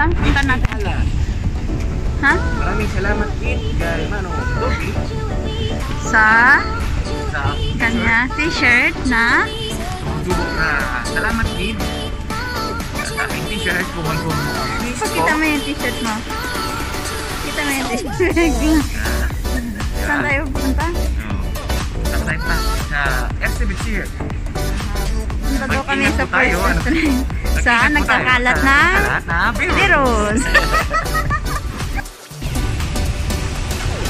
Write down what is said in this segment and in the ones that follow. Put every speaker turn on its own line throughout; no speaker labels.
Saan punta natin? Ha?
Maraming salamat Kit kay Mano Dobby
Sa
sa
kanya t-shirt na
na salamat Kit sa aking t-shirt may kung
Pakita mo yung t-shirt mo. Kita mo yung t-shirt. Saan tayo punta?
Saan tayo pa? Sa exhibit
Punta daw kami sa
tayo, ano? sa
na?
Nagkakalat na
Virus.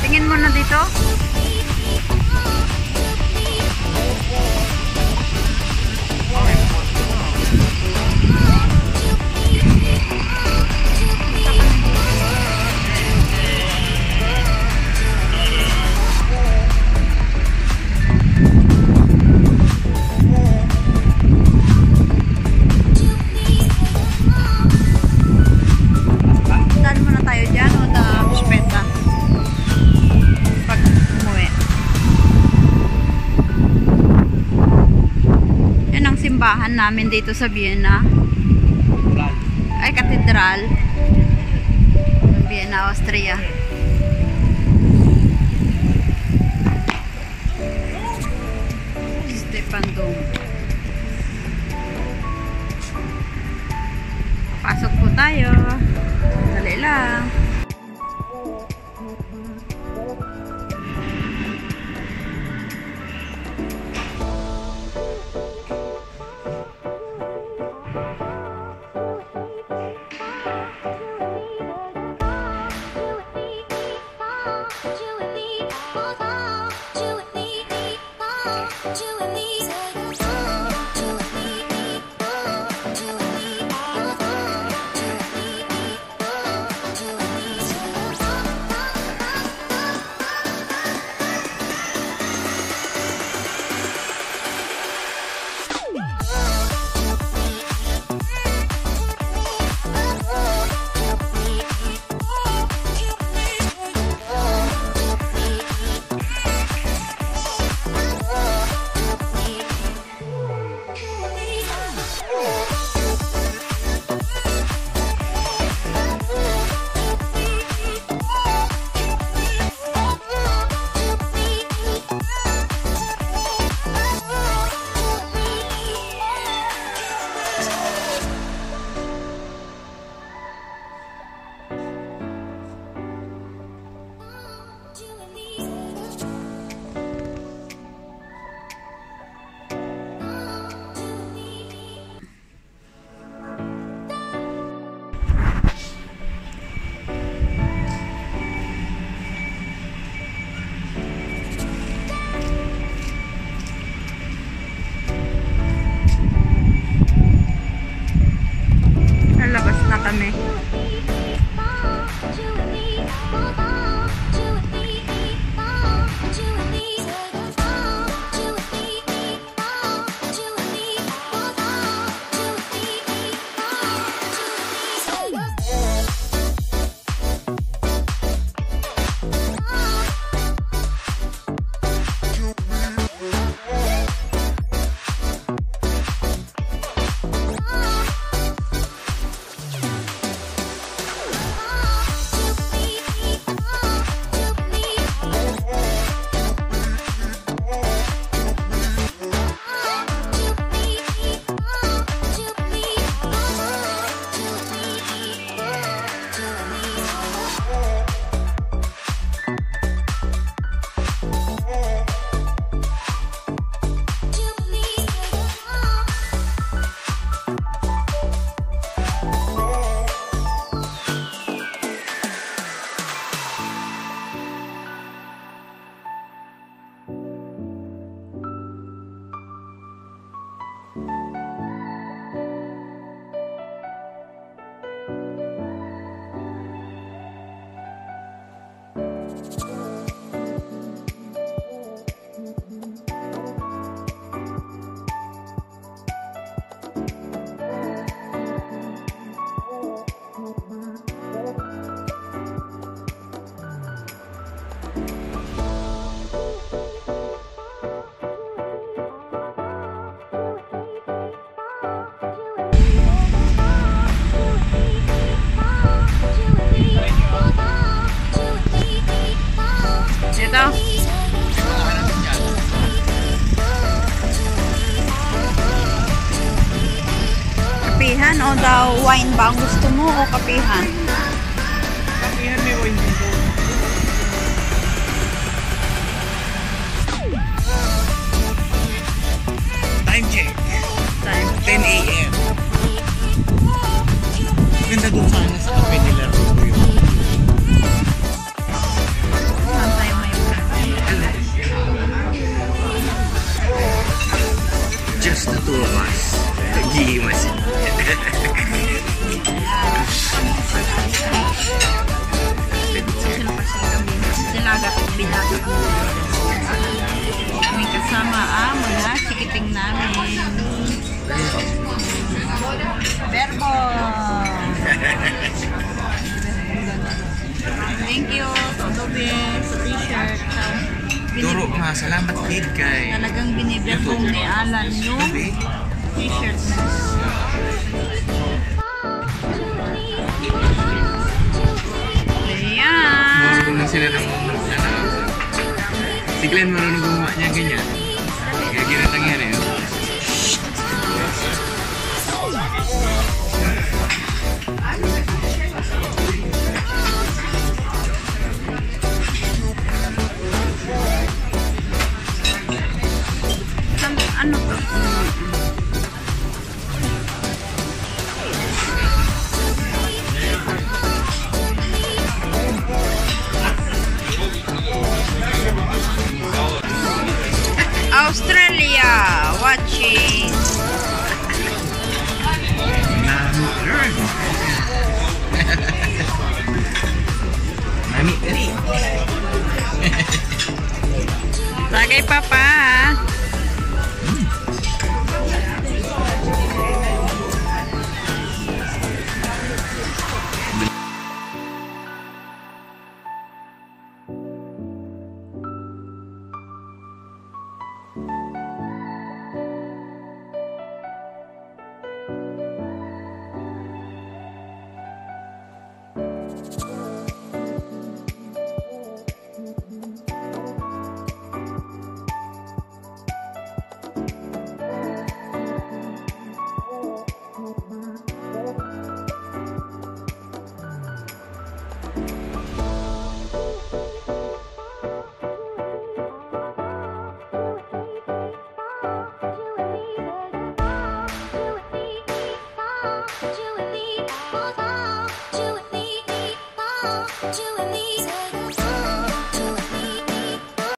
Tingin mo na dito. Namin dito sa Vienna. Ay, katedral. Ng Vienna, Austria. you and me, me, dito. Kapihan oh, o daw wine ba ang gusto mo o kapihan?
Kapihan may wine dito. Time check.
Time
10 a.m.
Thank you, Adobe, sa t-shirt.
Duro nga, salamat kid kay.
Talagang biniberbong ni Alan yung t-shirt na. Ayan!
Marunong na sila ng ano. Si Glenn marunong gumawa niya ganyan. Kaya ginatang yan eh. Australia watching. Lagi papa.